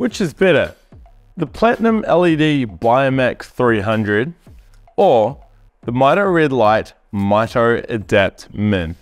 Which is better, the Platinum LED Biomax 300 or the Mito Red Light Mito Adapt Min?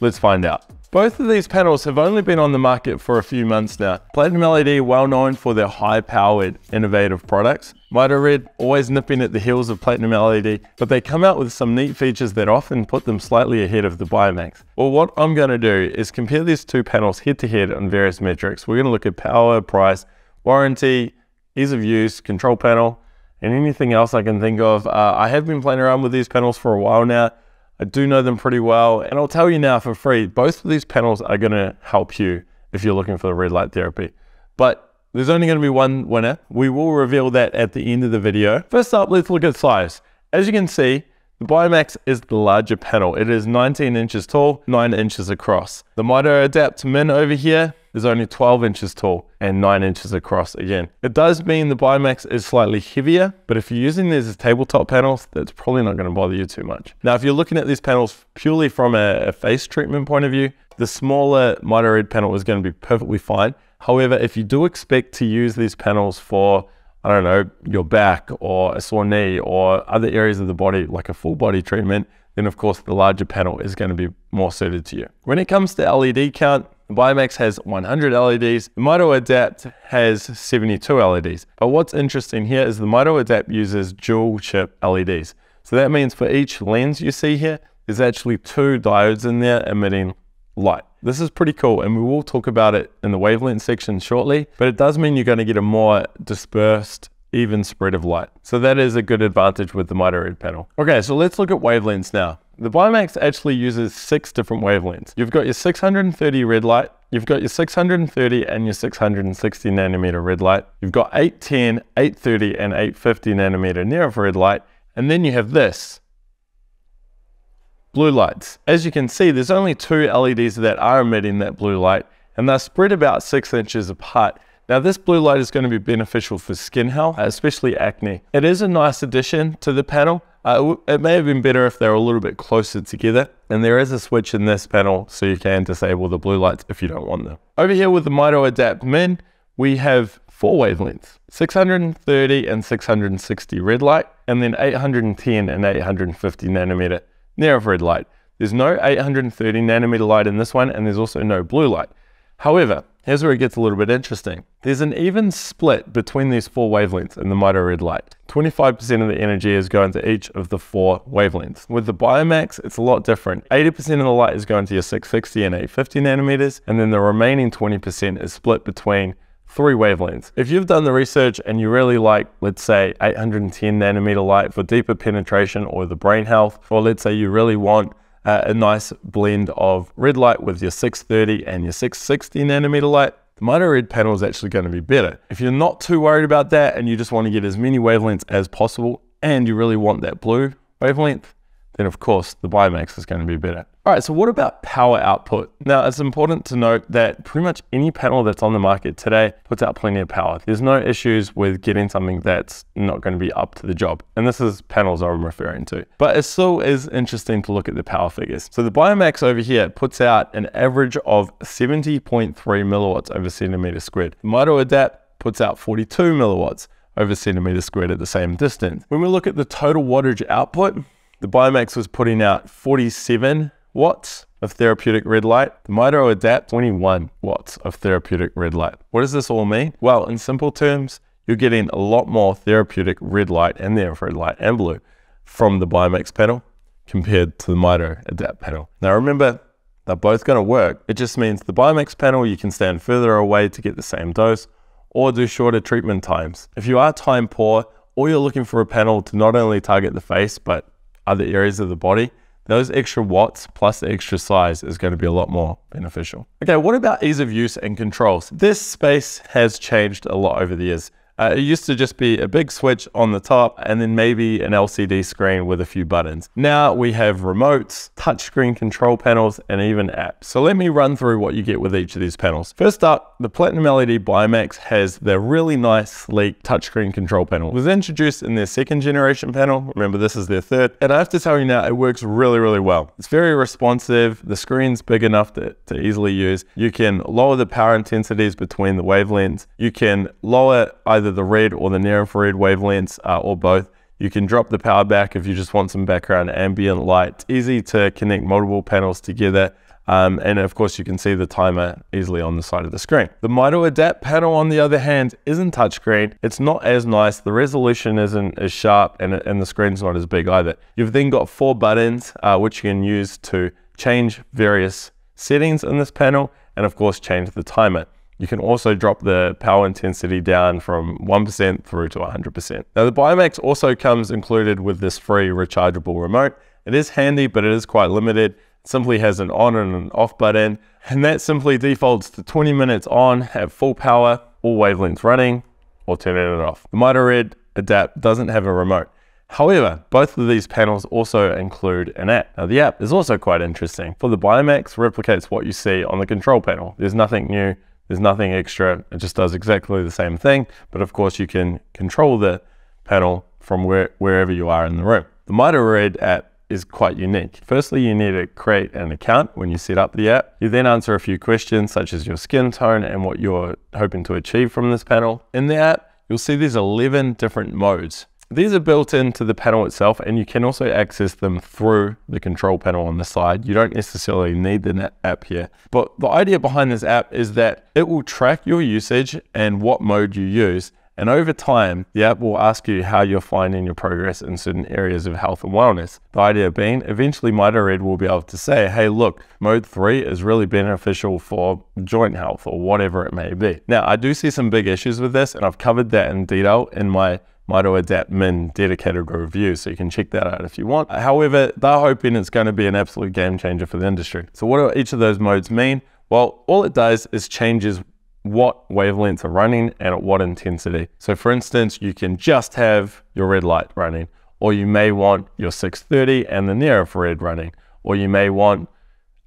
Let's find out. Both of these panels have only been on the market for a few months now. Platinum LED well known for their high-powered, innovative products. Mito Red always nipping at the heels of Platinum LED, but they come out with some neat features that often put them slightly ahead of the Biomax. Well, what I'm gonna do is compare these two panels head to head on various metrics. We're gonna look at power, price, warranty, ease of use, control panel, and anything else I can think of. Uh, I have been playing around with these panels for a while now. I do know them pretty well. And I'll tell you now for free, both of these panels are gonna help you if you're looking for the red light therapy. But there's only gonna be one winner. We will reveal that at the end of the video. First up, let's look at size. As you can see, the Biomax is the larger panel. It is 19 inches tall, 9 inches across. The Mito Adapt Min over here is only 12 inches tall and 9 inches across again. It does mean the Biomax is slightly heavier, but if you're using these as tabletop panels, that's probably not going to bother you too much. Now, if you're looking at these panels purely from a, a face treatment point of view, the smaller Mito Red panel is going to be perfectly fine. However, if you do expect to use these panels for I don't know, your back or a sore knee or other areas of the body, like a full body treatment, then of course the larger panel is going to be more suited to you. When it comes to LED count, the Biomax has 100 LEDs, Mito Adapt has 72 LEDs. But what's interesting here is the Mito Adapt uses dual chip LEDs. So that means for each lens you see here, there's actually two diodes in there emitting light. This is pretty cool and we will talk about it in the wavelength section shortly, but it does mean you're going to get a more dispersed even spread of light. So that is a good advantage with the Mito Red panel. Okay, so let's look at wavelengths now. The Biomax actually uses six different wavelengths. You've got your 630 red light, you've got your 630 and your 660 nanometer red light, you've got 810, 830 and 850 nanometer near infrared light, and then you have this, blue lights. As you can see, there's only two LEDs that are emitting that blue light, and they're spread about six inches apart. Now this blue light is going to be beneficial for skin health, especially acne. It is a nice addition to the panel. Uh, it may have been better if they were a little bit closer together. And there is a switch in this panel so you can disable the blue lights if you don't want them. Over here with the Mito Adapt Min, we have four wavelengths, 630 and 660 red light, and then 810 and 850 nanometer near red light. There's no 830 nanometer light in this one, and there's also no blue light. However, here's where it gets a little bit interesting. There's an even split between these four wavelengths in the Mito Red light. 25% of the energy is going to each of the four wavelengths. With the Biomax, it's a lot different. 80% of the light is going to your 660 and 850 nanometers, and then the remaining 20% is split between three wavelengths. If you've done the research and you really like, let's say 810 nanometer light for deeper penetration or the brain health, or let's say you really want uh, a nice blend of red light with your 630 and your 660 nanometer light, the Mito Red panel is actually going to be better. If you're not too worried about that and you just want to get as many wavelengths as possible and you really want that blue wavelength, then of course the Biomax is going to be better. All right, so what about power output? Now, it's important to note that pretty much any panel that's on the market today puts out plenty of power. There's no issues with getting something that's not going to be up to the job. And this is panels I'm referring to. But it still is interesting to look at the power figures. So the Biomax over here puts out an average of 70.3 milliwatts over centimeter squared. The Mito Adapt puts out 42 milliwatts over centimeter squared at the same distance. When we look at the total wattage output, the Biomax was putting out 47 watts of therapeutic red light. The Mito Adapt 21 watts of therapeutic red light. What does this all mean? Well, in simple terms, you're getting a lot more therapeutic red light and the infrared light and blue from the Biomax panel compared to the Mito Adapt panel. Now remember, they're both going to work. It just means the Biomax panel, you can stand further away to get the same dose or do shorter treatment times. If you are time poor or you're looking for a panel to not only target the face, but other areas of the body, those extra watts plus the extra size is going to be a lot more beneficial. Okay, what about ease of use and controls? This space has changed a lot over the years. Uh, it used to just be a big switch on the top and then maybe an LCD screen with a few buttons. Now we have remotes, touchscreen control panels, and even apps. So let me run through what you get with each of these panels. First up, the Platinum LED Biomax has their really nice, sleek touchscreen control panel. It was introduced in their second generation panel. Remember, this is their third. And I have to tell you now, it works really, really well. It's very responsive. The screen's big enough to, to easily use. You can lower the power intensities between the wavelengths. You can lower either the red or the near infrared wavelengths uh, or both. You can drop the power back if you just want some background ambient light. It's easy to connect multiple panels together. Um, and of course, you can see the timer easily on the side of the screen. The Mito Adapt panel, on the other hand, isn't touchscreen. It's not as nice. The resolution isn't as sharp and, and the screen's not as big either. You've then got four buttons, uh, which you can use to change various settings in this panel and of course change the timer. You can also drop the power intensity down from 1% through to 100%. Now the Biomax also comes included with this free rechargeable remote. It is handy, but it is quite limited. It simply has an on and an off button, and that simply defaults to 20 minutes on at full power, all wavelengths running, or turning it off. The Mito Red Adapt doesn't have a remote. However, both of these panels also include an app. Now the app is also quite interesting. For the Biomax, replicates what you see on the control panel. There's nothing new, there's nothing extra. It just does exactly the same thing. But of course you can control the panel from where, wherever you are in the room. The Mito Red app is quite unique. Firstly, you need to create an account when you set up the app. You then answer a few questions such as your skin tone and what you're hoping to achieve from this panel. In the app, you'll see there's 11 different modes. These are built into the panel itself and you can also access them through the control panel on the side. You don't necessarily need the app here. But the idea behind this app is that it will track your usage and what mode you use and over time, the app will ask you how you're finding your progress in certain areas of health and wellness. The idea being, eventually MitoRed will be able to say, hey, look, mode three is really beneficial for joint health or whatever it may be. Now, I do see some big issues with this, and I've covered that in detail in my Mito Adapt Min dedicated review, so you can check that out if you want. However, they're hoping it's going to be an absolute game changer for the industry. So what do each of those modes mean? Well, all it does is changes what wavelengths are running and at what intensity. So for instance, you can just have your red light running, or you may want your 630 and the near infrared running, or you may want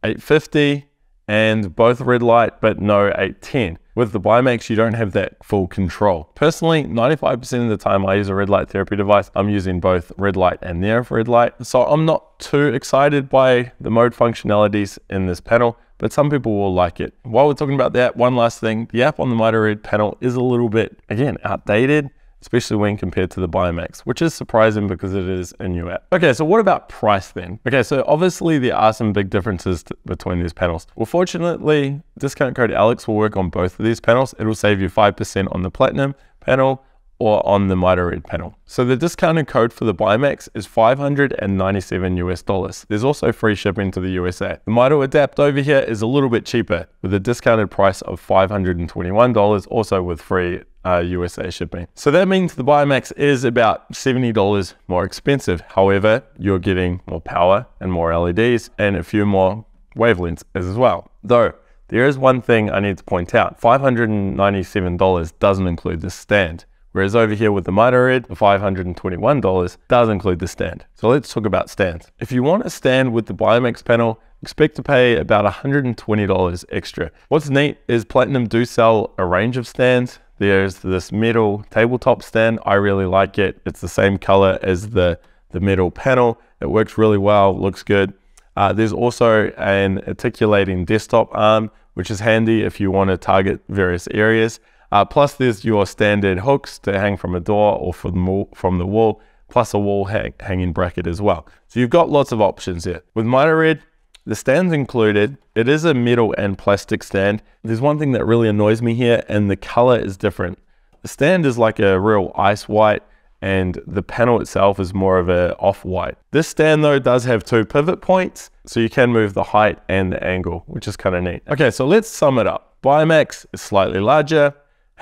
850 and both red light but no 810. With the Biomax, you don't have that full control. Personally, 95% of the time I use a red light therapy device, I'm using both red light and near infrared light. So I'm not too excited by the mode functionalities in this panel but some people will like it. While we're talking about that, one last thing, the app on the MitoRed panel is a little bit, again, outdated, especially when compared to the Biomax, which is surprising because it is a new app. Okay, so what about price then? Okay, so obviously there are some big differences between these panels. Well, fortunately, discount code ALEX will work on both of these panels. It will save you 5% on the Platinum panel or on the MitoRed panel. So the discounted code for the Biomax is 597 US dollars. There's also free shipping to the USA. The Mito Adapt over here is a little bit cheaper with a discounted price of $521, also with free uh, USA shipping. So that means the Biomax is about $70 more expensive. However, you're getting more power and more LEDs and a few more wavelengths as well. Though, there is one thing I need to point out. $597 doesn't include the stand. Whereas over here with the Mito the $521 does include the stand. So let's talk about stands. If you want a stand with the Biomax panel, expect to pay about $120 extra. What's neat is Platinum do sell a range of stands. There's this metal tabletop stand. I really like it. It's the same color as the, the metal panel. It works really well, looks good. Uh, there's also an articulating desktop arm, which is handy if you want to target various areas. Uh, plus there's your standard hooks to hang from a door or from, from the wall, plus a wall hang, hanging bracket as well. So you've got lots of options here. With Red, the stand's included. It is a metal and plastic stand. There's one thing that really annoys me here, and the color is different. The stand is like a real ice white, and the panel itself is more of a off-white. This stand though does have two pivot points, so you can move the height and the angle, which is kind of neat. Okay, so let's sum it up. Biomax is slightly larger,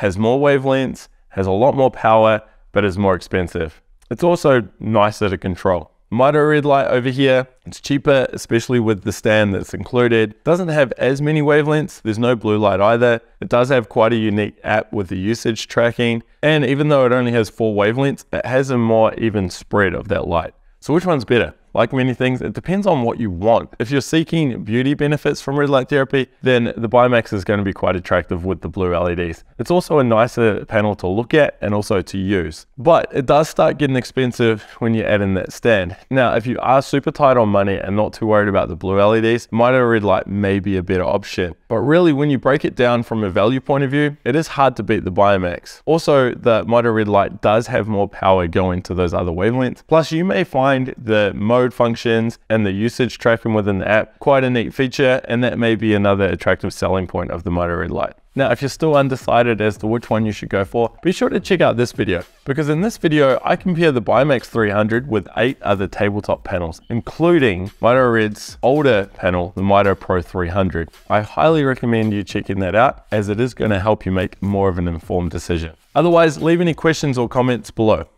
has more wavelengths, has a lot more power, but is more expensive. It's also nicer to control. Mito Red Light over here, it's cheaper, especially with the stand that's included. Doesn't have as many wavelengths. There's no blue light either. It does have quite a unique app with the usage tracking. And even though it only has four wavelengths, it has a more even spread of that light. So which one's better? Like many things, it depends on what you want. If you're seeking beauty benefits from red light therapy, then the Biomax is going to be quite attractive with the blue LEDs. It's also a nicer panel to look at and also to use. But it does start getting expensive when you add in that stand. Now, if you are super tight on money and not too worried about the blue LEDs, Mito Red Light may be a better option. But really, when you break it down from a value point of view, it is hard to beat the Biomax. Also, the Mito Red Light does have more power going to those other wavelengths. Plus, you may find the functions and the usage tracking within the app quite a neat feature and that may be another attractive selling point of the Mito Red Light. Now, if you're still undecided as to which one you should go for, be sure to check out this video, because in this video, I compare the Biomax 300 with eight other tabletop panels, including Mito Red's older panel, the Mito Pro 300. I highly recommend you checking that out, as it is gonna help you make more of an informed decision. Otherwise, leave any questions or comments below.